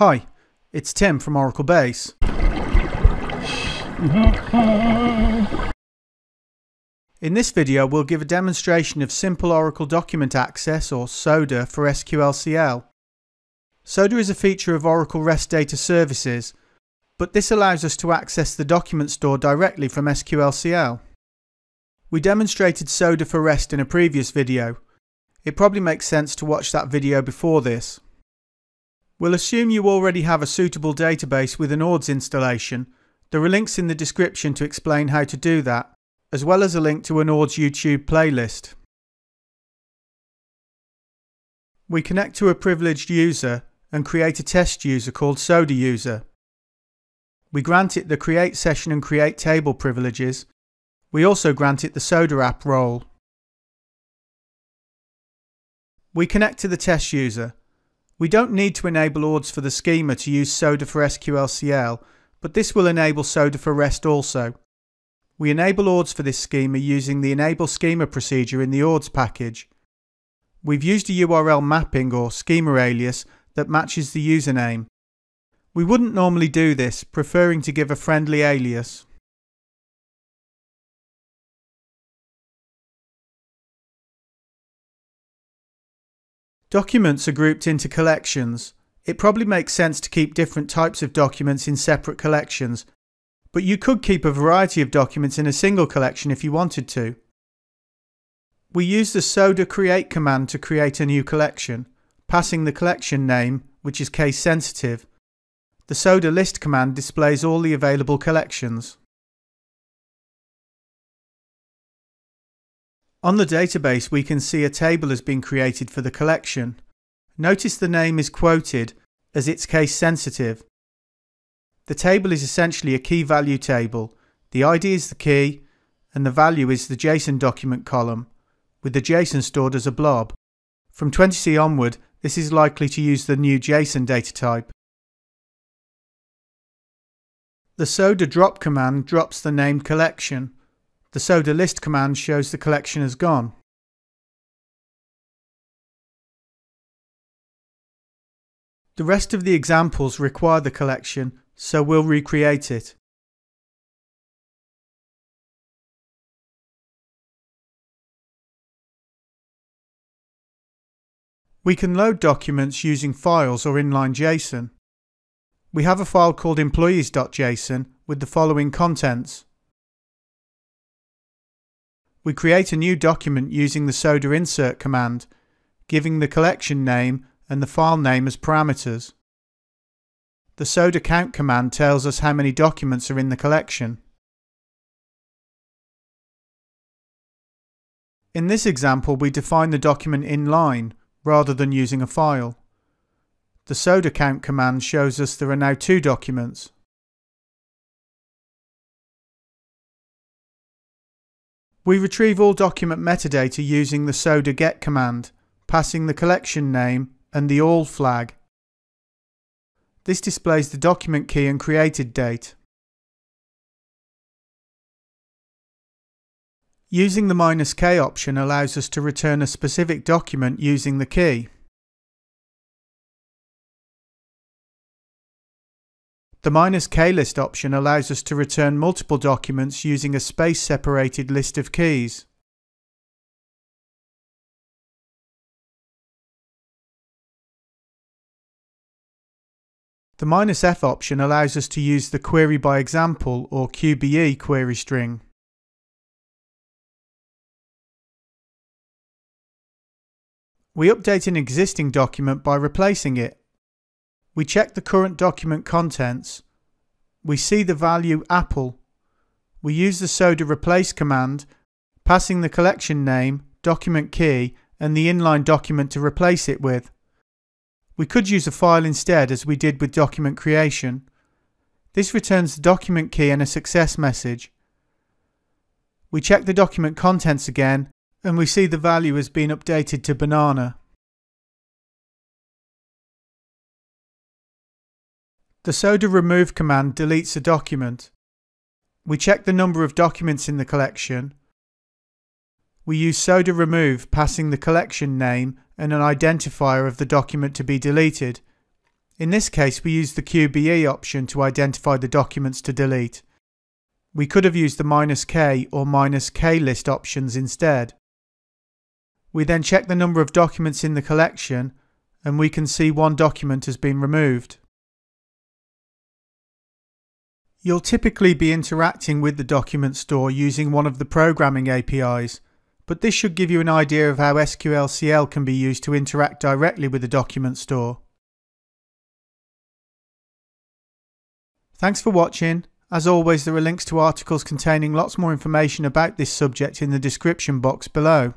Hi, it's Tim from Oracle Base. In this video we'll give a demonstration of Simple Oracle Document Access or SODA for SQLCL. SODA is a feature of Oracle REST Data Services, but this allows us to access the document store directly from SQLCL. We demonstrated SODA for REST in a previous video. It probably makes sense to watch that video before this. We'll assume you already have a suitable database with an ORDS installation. There are links in the description to explain how to do that, as well as a link to an ORDS YouTube playlist. We connect to a privileged user and create a test user called SODA user. We grant it the create session and create table privileges. We also grant it the SODA app role. We connect to the test user we don't need to enable ORDS for the schema to use SODA for SQLCL, but this will enable SODA for REST also. We enable ORDS for this schema using the enable schema procedure in the ORDS package. We've used a URL mapping or schema alias that matches the username. We wouldn't normally do this, preferring to give a friendly alias. Documents are grouped into collections. It probably makes sense to keep different types of documents in separate collections, but you could keep a variety of documents in a single collection if you wanted to. We use the soda create command to create a new collection, passing the collection name, which is case sensitive. The soda list command displays all the available collections. On the database we can see a table has been created for the collection. Notice the name is quoted as it's case sensitive. The table is essentially a key value table. The ID is the key and the value is the JSON document column, with the JSON stored as a blob. From 20C onward, this is likely to use the new JSON data type. The soda drop command drops the named collection the soda list command shows the collection has gone. The rest of the examples require the collection, so we'll recreate it. We can load documents using files or inline JSON. We have a file called employees.json with the following contents. We create a new document using the soda insert command, giving the collection name and the file name as parameters. The soda count command tells us how many documents are in the collection. In this example we define the document in line rather than using a file. The soda count command shows us there are now two documents. We retrieve all document metadata using the soda get command, passing the collection name and the all flag. This displays the document key and created date. Using the "-k option allows us to return a specific document using the key. The "-klist option allows us to return multiple documents using a space-separated list of keys. The minus "-f option allows us to use the query by example or QBE query string. We update an existing document by replacing it we check the current document contents. We see the value Apple. We use the soda replace command, passing the collection name, document key, and the inline document to replace it with. We could use a file instead as we did with document creation. This returns the document key and a success message. We check the document contents again and we see the value has been updated to banana. The soda remove command deletes a document. We check the number of documents in the collection. We use soda remove passing the collection name and an identifier of the document to be deleted. In this case we use the QBE option to identify the documents to delete. We could have used the minus "-k" or minus "-k" list options instead. We then check the number of documents in the collection and we can see one document has been removed. You'll typically be interacting with the document store using one of the programming APIs, but this should give you an idea of how SQLCL can be used to interact directly with the document store. Thanks for watching. As always, there are links to articles containing lots more information about this subject in the description box below.